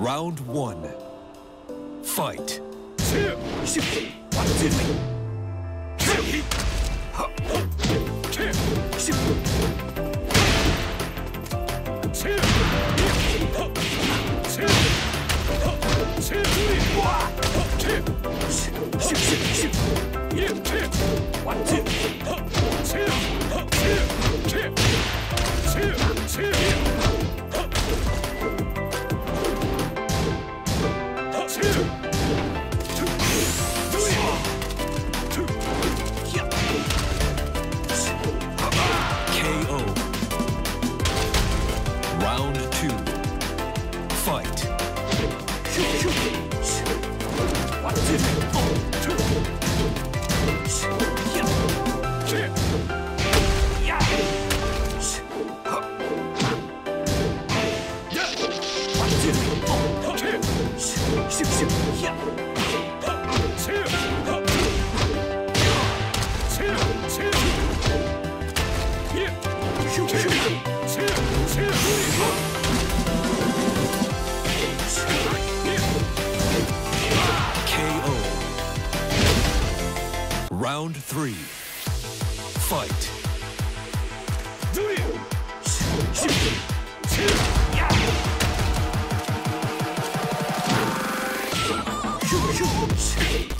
Round one. Fight. Two. Round three. Fight. KO.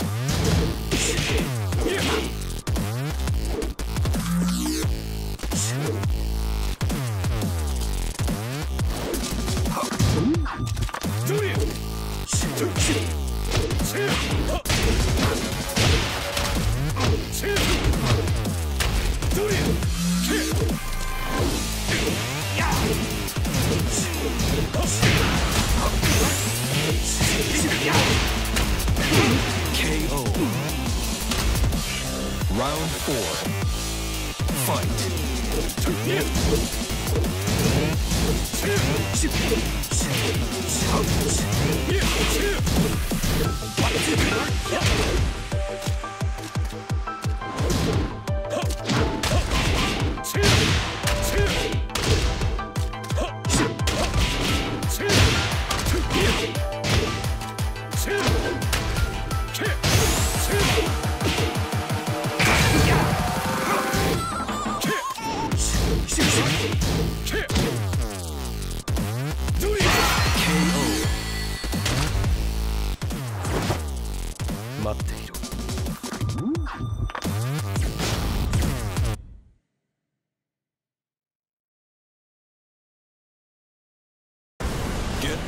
Fight.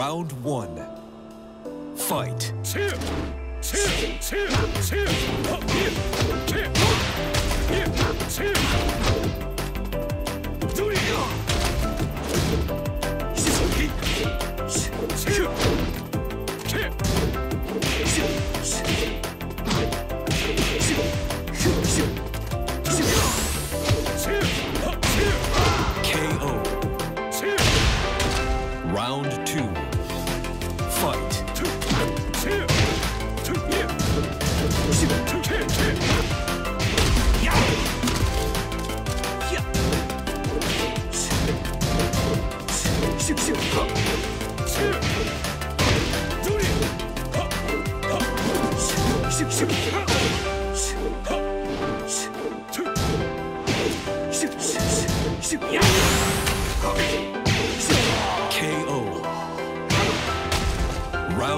Round one. Fight. KO.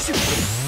Shoot.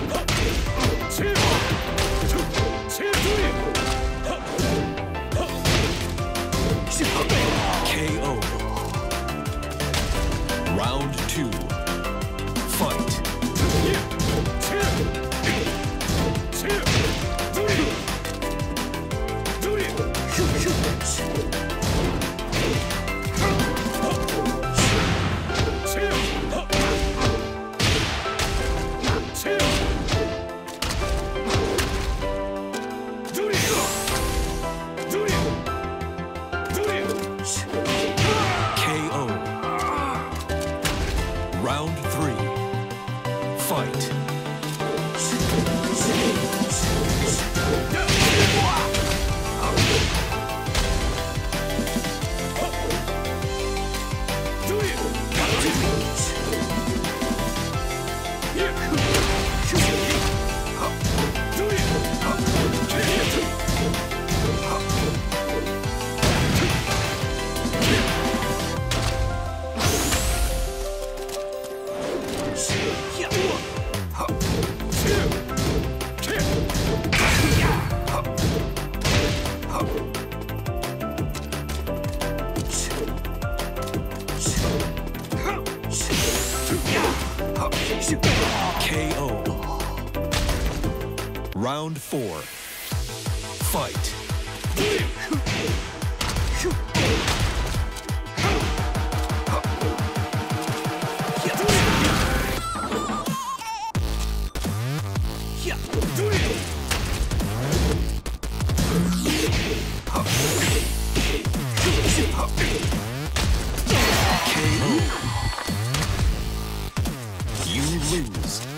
four. Fight. You lose.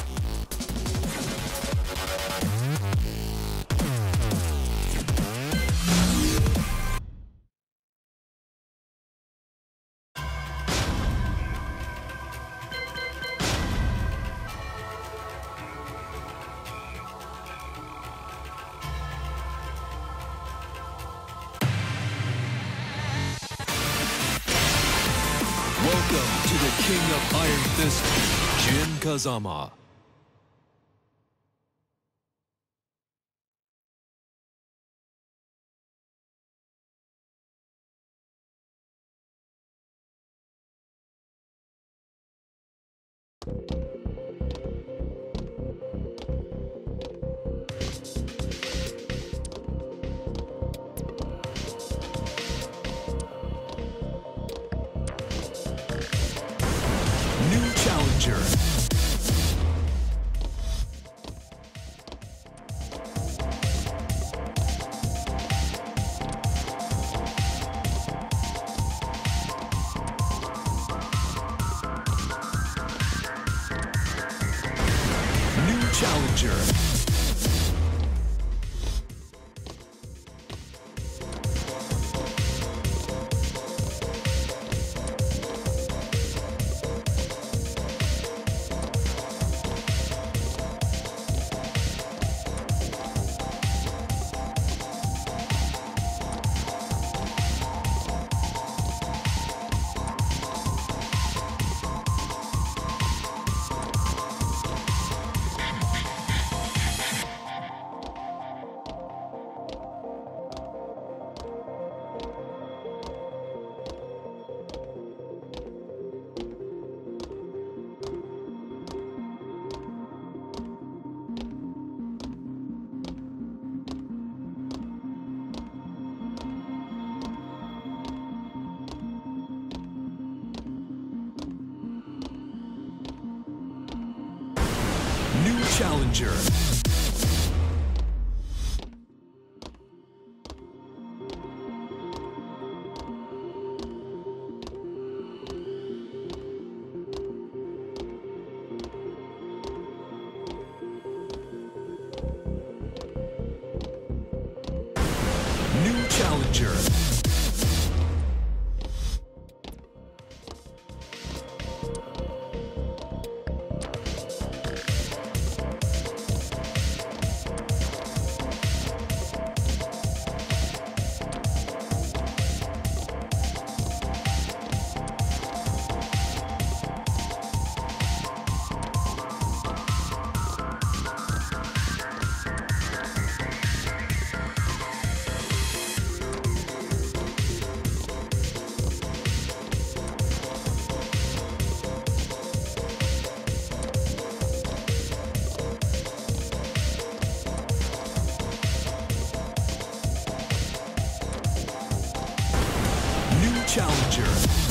To the King of Iron Fist, Jin Kazama. New challenger. Challenger. Challenger.